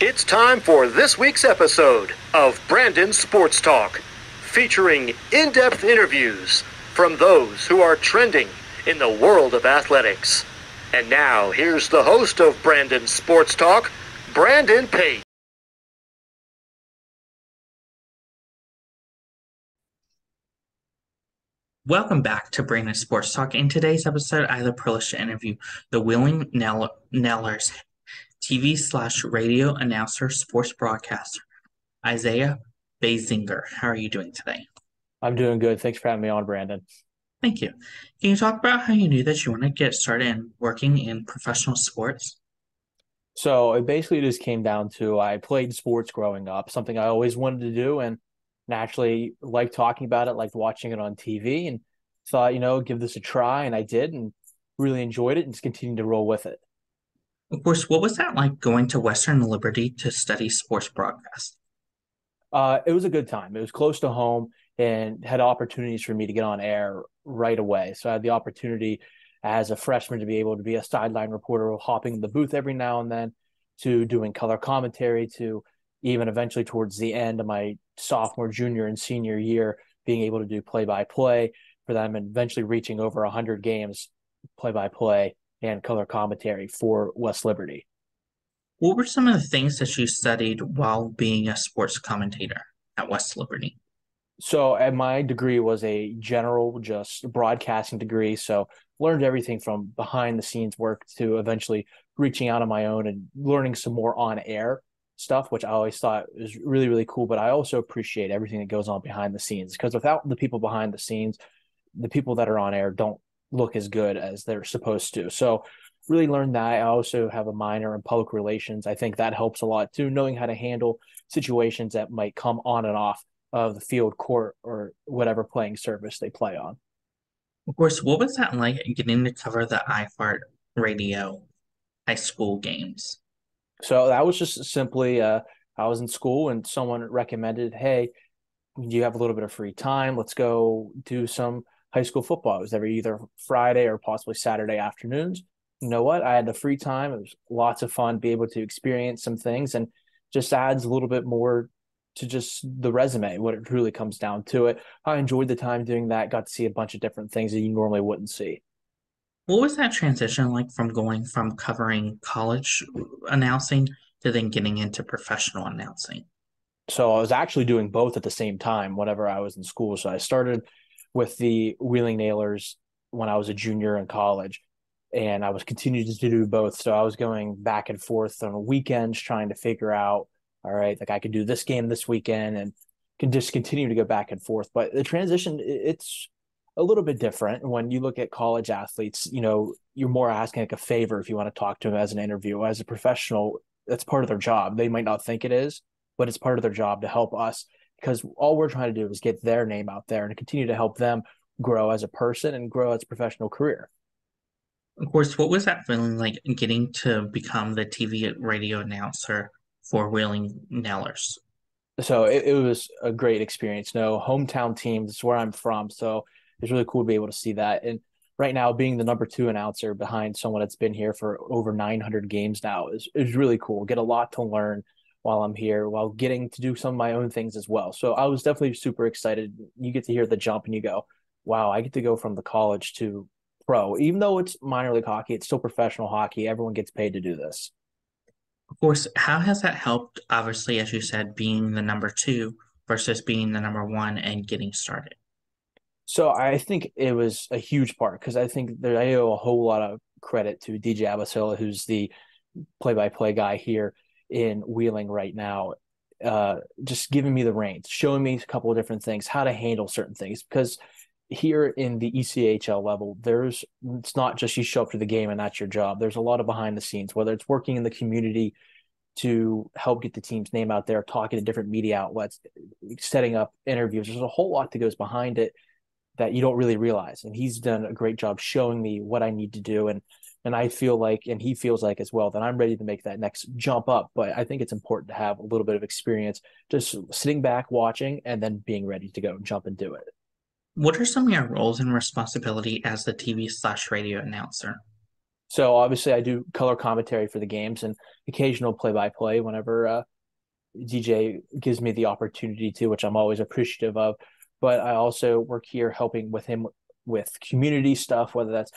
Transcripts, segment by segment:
It's time for this week's episode of Brandon Sports Talk, featuring in depth interviews from those who are trending in the world of athletics. And now, here's the host of Brandon Sports Talk, Brandon Pate. Welcome back to Brandon Sports Talk. In today's episode, I have the privilege to interview the Wheeling Nailers TV slash radio announcer, sports broadcaster, Isaiah Basinger. How are you doing today? I'm doing good. Thanks for having me on, Brandon. Thank you. Can you talk about how you knew that you want to get started in working in professional sports? So it basically just came down to I played sports growing up, something I always wanted to do, and naturally liked talking about it, liked watching it on TV, and thought, you know, give this a try, and I did, and really enjoyed it, and just continued to roll with it. Of course, what was that like going to Western Liberty to study sports broadcast? Uh, it was a good time. It was close to home and had opportunities for me to get on air right away. So I had the opportunity as a freshman to be able to be a sideline reporter, hopping in the booth every now and then, to doing color commentary, to even eventually towards the end of my sophomore, junior, and senior year, being able to do play by play for them and eventually reaching over 100 games play by play and color commentary for West Liberty. What were some of the things that you studied while being a sports commentator at West Liberty? So, my degree was a general, just broadcasting degree. So, learned everything from behind the scenes work to eventually reaching out on my own and learning some more on air stuff, which I always thought was really, really cool. But I also appreciate everything that goes on behind the scenes because without the people behind the scenes, the people that are on air don't look as good as they're supposed to. So really learned that. I also have a minor in public relations. I think that helps a lot too, knowing how to handle situations that might come on and off of the field, court, or whatever playing service they play on. Of course, what was that like getting to cover the iFart radio high school games? So that was just simply uh, I was in school and someone recommended, hey, you have a little bit of free time. Let's go do some high school football. It was every either Friday or possibly Saturday afternoons. You know what? I had the free time. It was lots of fun, be able to experience some things and just adds a little bit more to just the resume, what it really comes down to it. I enjoyed the time doing that, got to see a bunch of different things that you normally wouldn't see. What was that transition like from going from covering college announcing to then getting into professional announcing? So I was actually doing both at the same time whenever I was in school. So I started with the Wheeling Nailers when I was a junior in college. And I was continuing to do both. So I was going back and forth on weekends trying to figure out, all right, like I could do this game this weekend and can just continue to go back and forth. But the transition, it's a little bit different when you look at college athletes. You know, you're more asking like a favor if you want to talk to them as an interview. As a professional, that's part of their job. They might not think it is, but it's part of their job to help us because all we're trying to do is get their name out there and continue to help them grow as a person and grow as a professional career. Of course, what was that feeling like getting to become the TV radio announcer for Wheeling Nailers? So it, it was a great experience. No hometown team. This is where I'm from. So it's really cool to be able to see that. And right now, being the number two announcer behind someone that's been here for over 900 games now is, is really cool. Get a lot to learn while I'm here, while getting to do some of my own things as well. So I was definitely super excited. You get to hear the jump and you go, wow, I get to go from the college to pro. Even though it's minor league hockey, it's still professional hockey. Everyone gets paid to do this. Of course, how has that helped, obviously, as you said, being the number two versus being the number one and getting started? So I think it was a huge part because I think there, I owe a whole lot of credit to DJ Abisalih, who's the play-by-play guy here in Wheeling right now, uh, just giving me the reins, showing me a couple of different things, how to handle certain things. Because here in the ECHL level, there's it's not just you show up to the game and that's your job. There's a lot of behind the scenes, whether it's working in the community to help get the team's name out there, talking to different media outlets, setting up interviews. There's a whole lot that goes behind it that you don't really realize. And he's done a great job showing me what I need to do. And and I feel like, and he feels like as well, that I'm ready to make that next jump up. But I think it's important to have a little bit of experience, just sitting back, watching, and then being ready to go and jump and do it. What are some of your roles and responsibility as the TV slash radio announcer? So obviously, I do color commentary for the games and occasional play by play whenever uh, DJ gives me the opportunity to, which I'm always appreciative of. But I also work here helping with him with community stuff, whether that's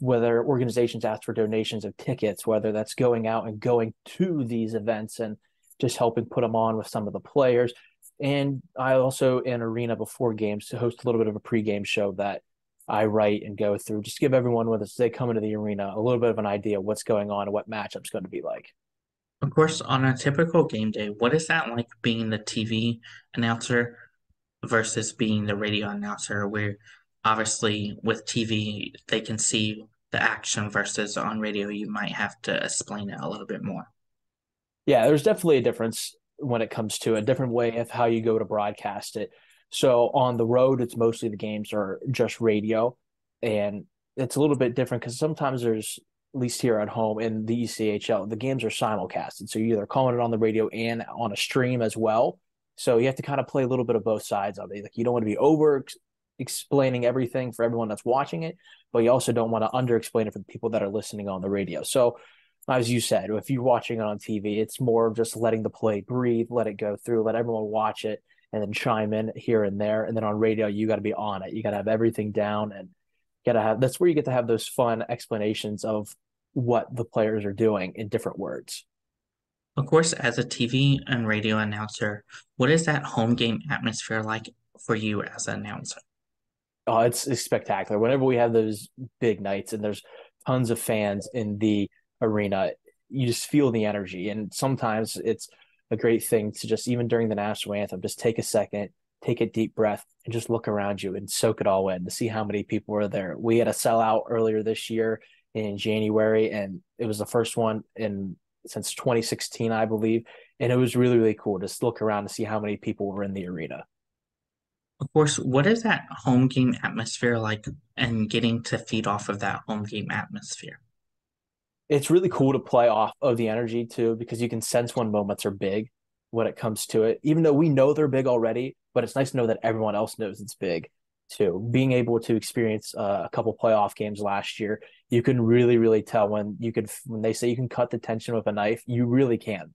whether organizations ask for donations of tickets, whether that's going out and going to these events and just helping put them on with some of the players. And I also in arena before games to host a little bit of a pregame show that I write and go through, just give everyone with us they come into the arena a little bit of an idea of what's going on and what matchup's going to be like. Of course, on a typical game day, what is that like being the TV announcer versus being the radio announcer? Where obviously with TV they can see the action versus on radio you might have to explain it a little bit more. Yeah, there's definitely a difference when it comes to a different way of how you go to broadcast it. So on the road, it's mostly the games are just radio, and it's a little bit different because sometimes there's at least here at home in the ECHL, the games are simulcasted. So you're either calling it on the radio and on a stream as well. So you have to kind of play a little bit of both sides of it. Like you don't want to be over explaining everything for everyone that's watching it, but you also don't want to under explain it for the people that are listening on the radio. So as you said, if you're watching it on TV, it's more of just letting the play breathe, let it go through, let everyone watch it, and then chime in here and there. And then on radio, you got to be on it. You got to have everything down and got to have that's where you get to have those fun explanations of what the players are doing in different words. Of course, as a TV and radio announcer, what is that home game atmosphere like for you as an announcer? Oh, it's, it's spectacular. Whenever we have those big nights and there's tons of fans in the arena, you just feel the energy. And sometimes it's a great thing to just, even during the national anthem, just take a second, take a deep breath, and just look around you and soak it all in to see how many people are there. We had a sellout earlier this year in January, and it was the first one in since 2016, I believe. And it was really, really cool to just look around to see how many people were in the arena. Of course, what is that home game atmosphere like and getting to feed off of that home game atmosphere? It's really cool to play off of the energy too, because you can sense when moments are big when it comes to it, even though we know they're big already, but it's nice to know that everyone else knows it's big too. Being able to experience uh, a couple playoff games last year, you can really, really tell when you could, when they say you can cut the tension with a knife, you really can.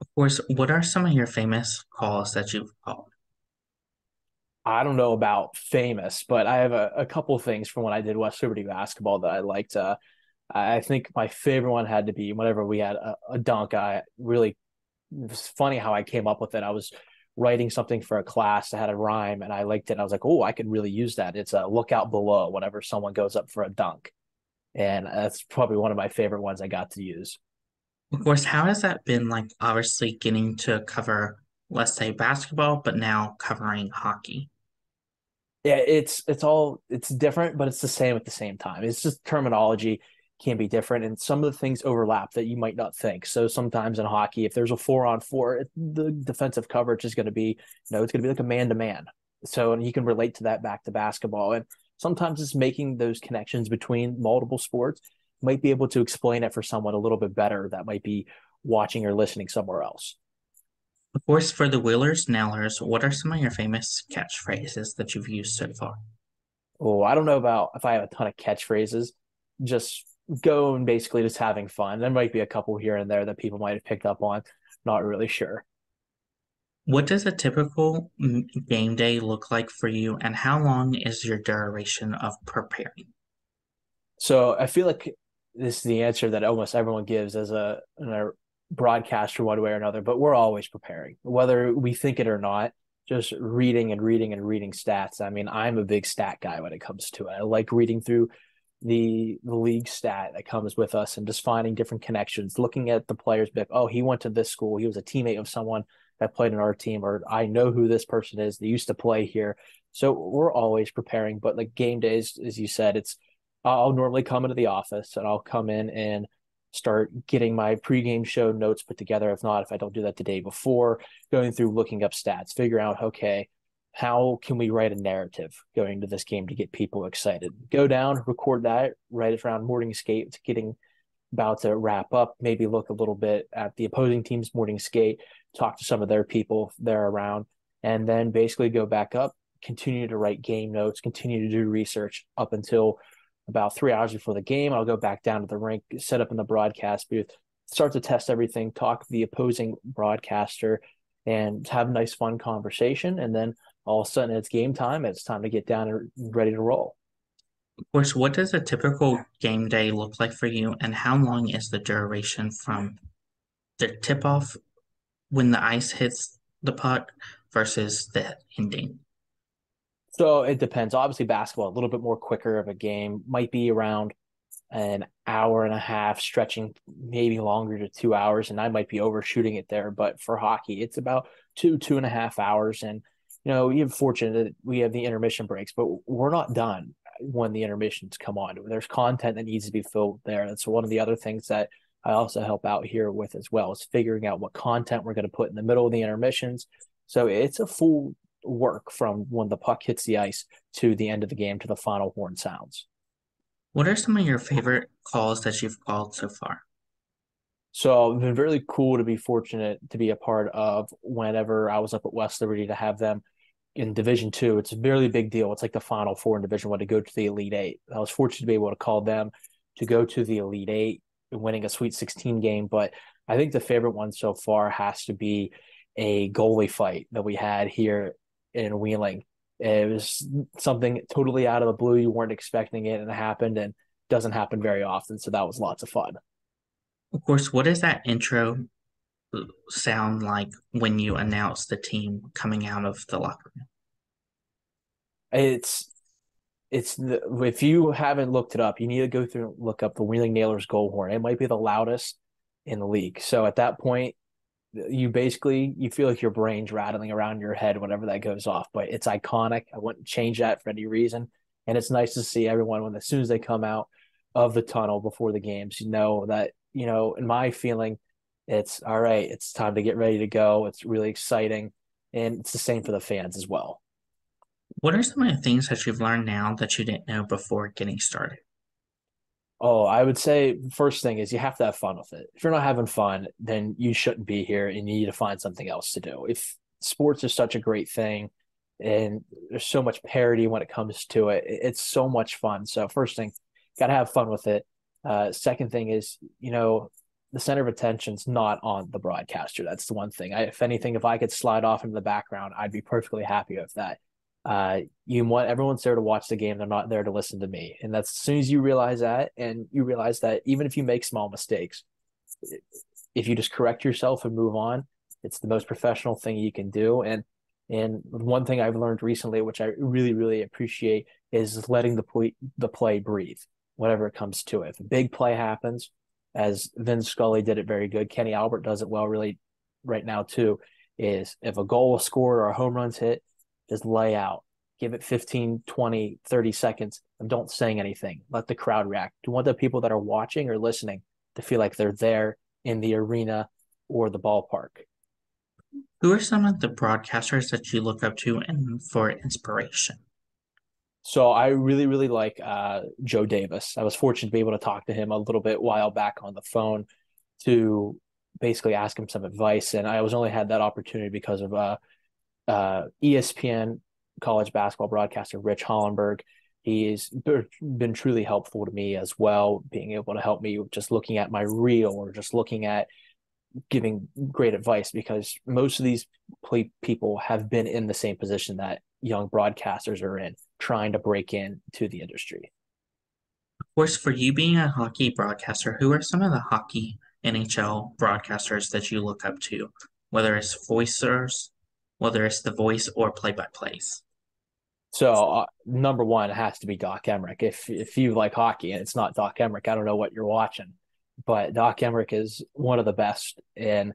Of course, what are some of your famous calls that you've called? I don't know about famous, but I have a, a couple things from when I did West Liberty basketball that I liked. Uh, I think my favorite one had to be whenever we had a, a dunk. I really, it was funny how I came up with it. I was writing something for a class that had a rhyme and I liked it. I was like, oh, I could really use that. It's a look out below whenever someone goes up for a dunk. And that's probably one of my favorite ones I got to use. Of course, how has that been like obviously getting to cover, let's say, basketball, but now covering hockey? Yeah, it's it's all it's different, but it's the same at the same time. It's just terminology can be different, and some of the things overlap that you might not think. So sometimes in hockey, if there's a four on four, the defensive coverage is going to be, you know, it's going to be like a man to man. So and you can relate to that back to basketball, and sometimes it's making those connections between multiple sports. Might be able to explain it for someone a little bit better that might be watching or listening somewhere else. Of course, for the Wheelers Nailers, what are some of your famous catchphrases that you've used so far? Oh, I don't know about if I have a ton of catchphrases. Just go and basically just having fun. There might be a couple here and there that people might have picked up on. Not really sure. What does a typical game day look like for you, and how long is your duration of preparing? So I feel like this is the answer that almost everyone gives as a, a broadcaster one way or another, but we're always preparing, whether we think it or not. Just reading and reading and reading stats. I mean, I'm a big stat guy when it comes to it. I like reading through the the league stat that comes with us and just finding different connections, looking at the players. Like, oh, he went to this school. He was a teammate of someone that played in our team, or I know who this person is. They used to play here. So we're always preparing. But like game days, as you said, it's I'll normally come into the office and I'll come in and start getting my pregame show notes put together. If not, if I don't do that the day before, going through looking up stats, figure out, okay, how can we write a narrative going to this game to get people excited? Go down, record that, write it around morning skate. Getting about to wrap up. Maybe look a little bit at the opposing team's morning skate, talk to some of their people there around, and then basically go back up, continue to write game notes, continue to do research up until about three hours before the game. I'll go back down to the rink, set up in the broadcast booth, start to test everything, talk the opposing broadcaster, and have a nice, fun conversation. And then all of a sudden, it's game time. It's time to get down and ready to roll. Of course, what does a typical game day look like for you, and how long is the duration from the tip off when the ice hits the puck versus the ending? So it depends. Obviously, basketball a little bit more quicker of a game might be around an hour and a half, stretching maybe longer to two hours, and I might be overshooting it there. But for hockey, it's about two two and a half hours, and you know, we have fortunate that we have the intermission breaks, but we're not done when the intermissions come on. There's content that needs to be filled there. That's one of the other things that I also help out here with as well is figuring out what content we're going to put in the middle of the intermissions. So it's a full work from when the puck hits the ice to the end of the game to the final horn sounds. What are some of your favorite calls that you've called so far? So it's been really cool to be fortunate to be a part of whenever I was up at West Liberty to have them in Division Two. It's a really big deal. It's like the Final Four in Division One to go to the Elite Eight. I was fortunate to be able to call them to go to the Elite Eight, and winning a Sweet 16 game. But I think the favorite one so far has to be a goalie fight that we had here in Wheeling. It was something totally out of the blue. You weren't expecting it, and it happened, and doesn't happen very often. So that was lots of fun. Of course, what does that intro sound like when you announce the team coming out of the locker room? It's it's the, if you haven't looked it up, you need to go through and look up the Wheeling Nailers goal horn. It might be the loudest in the league. So at that point, you basically you feel like your brain's rattling around your head whenever that goes off. But it's iconic. I wouldn't change that for any reason. And it's nice to see everyone when as soon as they come out of the tunnel before the games, you know that you know. In my feeling, it's all right. It's time to get ready to go. It's really exciting, and it's the same for the fans as well. What are some of the things that you've learned now that you didn't know before getting started? Oh, I would say first thing is you have to have fun with it. If you're not having fun, then you shouldn't be here and you need to find something else to do. If sports is such a great thing and there's so much parity when it comes to it, it's so much fun. So first thing, got to have fun with it. Uh, second thing is, you know, the center of attention's not on the broadcaster. That's the one thing. I, if anything, if I could slide off into the background, I'd be perfectly happy with that uh, you want everyone's there to watch the game. They're not there to listen to me. And that's as soon as you realize that, and you realize that even if you make small mistakes, if you just correct yourself and move on, it's the most professional thing you can do. And and one thing I've learned recently, which I really really appreciate, is letting the play the play breathe, whatever it comes to it. If a big play happens, as Vin Scully did it very good, Kenny Albert does it well, really right now too. Is if a goal is scored or a home run's hit, just lay out, give it 15, 20, 30 seconds, and don't say anything. Let the crowd react. Do you want the people that are watching or listening to feel like they're there in the arena or the ballpark. Who are some of the broadcasters that you look up to and for inspiration? So I really, really like uh, Joe Davis. I was fortunate to be able to talk to him a little bit while back on the phone to basically ask him some advice, and I was only had that opportunity because of uh, uh, ESPN college basketball broadcaster Rich Hollenberg. He's been truly helpful to me as well, being able to help me with just looking at my reel or just looking at giving great advice because most of these people have been in the same position that young broadcasters are in, trying to break in to the industry. Of course, for you being a hockey broadcaster, who are some of the hockey NHL broadcasters that you look up to, whether it's voicers whether it's the voice or play by plays? So uh, number one has to be Doc Emrick. If if you like hockey and it's not Doc Emrick, I don't know what you're watching. But Doc Emrick is one of the best. And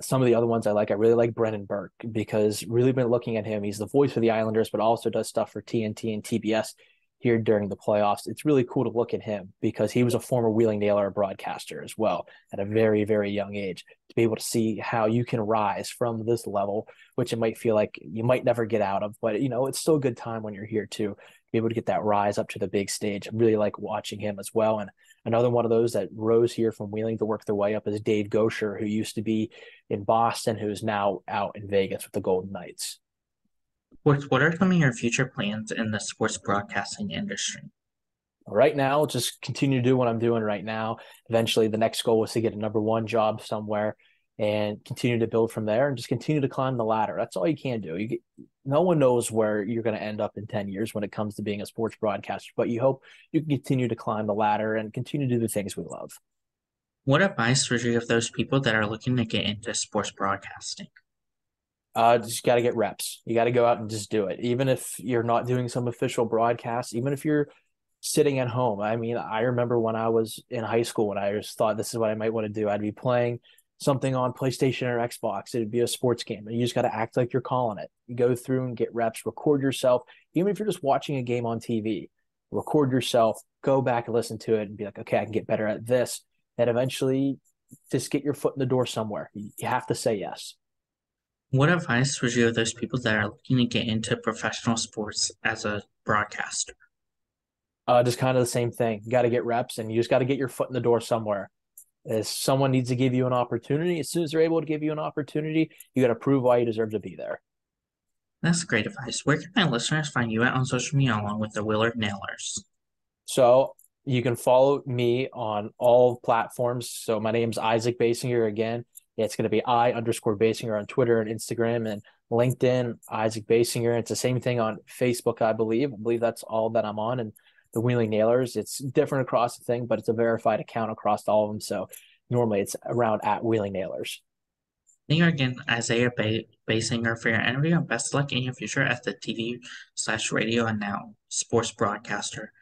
some of the other ones I like, I really like Brendan Burke because really been looking at him. He's the voice for the Islanders, but also does stuff for TNT and TBS here during the playoffs. It's really cool to look at him because he was a former Wheeling Nailer broadcaster as well at a very, very young age. To be able to see how you can rise from this level, which it might feel like you might never get out of, but you know, it's still a good time when you're here to be able to get that rise up to the big stage. I really like watching him as well. And another one of those that rose here from Wheeling to work their way up is Dave Goucher, who used to be in Boston, who's now out in Vegas with the Golden Knights. What What are some of your future plans in the sports broadcasting industry? right now, just continue to do what I'm doing right now. Eventually, the next goal was to get a number one job somewhere and continue to build from there and just continue to climb the ladder. That's all you can do. You get, no one knows where you're going to end up in 10 years when it comes to being a sports broadcaster, but you hope you can continue to climb the ladder and continue to do the things we love. What advice would you give those people that are looking to get into sports broadcasting? Uh, just got to get reps. You got to go out and just do it. Even if you're not doing some official broadcast, even if you're sitting at home. I mean, I remember when I was in high school when I just thought this is what I might want to do. I'd be playing something on PlayStation or Xbox. It'd be a sports game. And you just got to act like you're calling it. You go through and get reps, record yourself. Even if you're just watching a game on TV, record yourself, go back and listen to it and be like, okay, I can get better at this. And eventually just get your foot in the door somewhere. You have to say yes. What advice would you give those people that are looking to get into professional sports as a broadcaster? Uh, just kind of the same thing. You got to get reps and you just got to get your foot in the door somewhere. If someone needs to give you an opportunity, as soon as they're able to give you an opportunity, you got to prove why you deserve to be there. That's great advice. Where can my listeners find you at on social media along with the Willard Nailers? So you can follow me on all platforms. So my name's Isaac Basinger again. It's going to be I underscore Basinger on Twitter and Instagram and LinkedIn, Isaac Basinger. It's the same thing on Facebook, I believe. I believe that's all that I'm on. And the Wheeling Nailers, it's different across the thing, but it's a verified account across all of them. So normally it's around at Wheeling Nailers. Thank you again, Isaiah Basinger, for your interview and best luck in your future as the TV slash radio and now sports broadcaster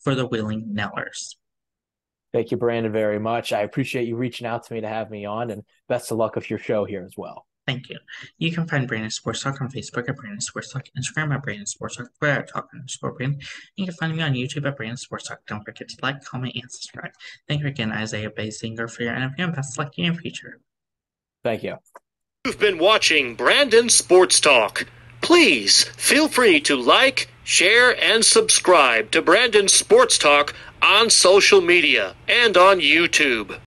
for the Wheeling Nailers. Thank you, Brandon, very much. I appreciate you reaching out to me to have me on, and best of luck with your show here as well. Thank you. You can find Brandon Sports Talk on Facebook at Brandon Sports Talk, Instagram at Brandon Sports Talk, Twitter at Talk underscore Brandon. You can find me on YouTube at Brandon Sports Talk. Don't forget to like, comment, and subscribe. Thank you again, Isaiah Basinger, for your interview, and best of luck in your future. Thank you. You've been watching Brandon Sports Talk. Please feel free to like, share, and subscribe to Brandon Sports Talk on social media and on YouTube.